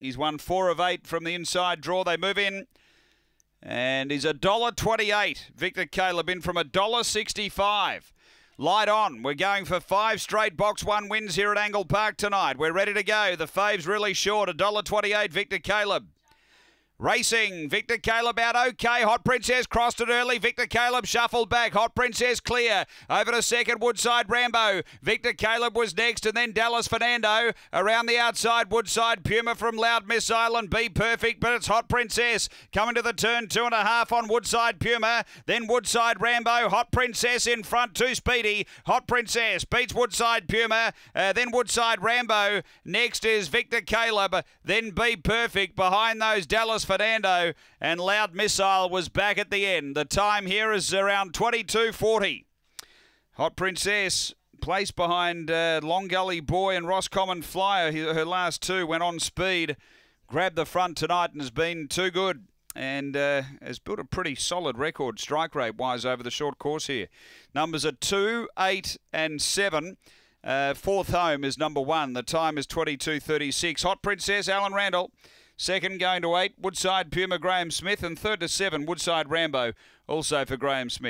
He's won four of eight from the inside draw. They move in. And he's a dollar twenty-eight. Victor Caleb in from a dollar sixty-five. Light on. We're going for five straight box one wins here at Angle Park tonight. We're ready to go. The fave's really short. A dollar twenty-eight. Victor Caleb. Racing, Victor Caleb out okay. Hot Princess crossed it early. Victor Caleb shuffled back. Hot Princess clear. Over to second, Woodside Rambo. Victor Caleb was next, and then Dallas Fernando. Around the outside, Woodside Puma from Loud Missile and Be Perfect, but it's Hot Princess coming to the turn, two and a half on Woodside Puma. Then Woodside Rambo. Hot Princess in front, too speedy. Hot Princess beats Woodside Puma. Uh, then Woodside Rambo. Next is Victor Caleb. Then Be Perfect behind those Dallas Fernando and Loud Missile was back at the end. The time here is around 22.40. Hot Princess placed behind uh, Long Gully Boy and Roscommon Flyer. Her last two went on speed, grabbed the front tonight and has been too good and uh, has built a pretty solid record strike rate wise over the short course here. Numbers are 2, 8 and 7. Uh, fourth home is number one. The time is 22.36. Hot Princess, Alan Randall. Second going to eight, Woodside Puma Graham Smith, and third to seven, Woodside Rambo, also for Graham Smith.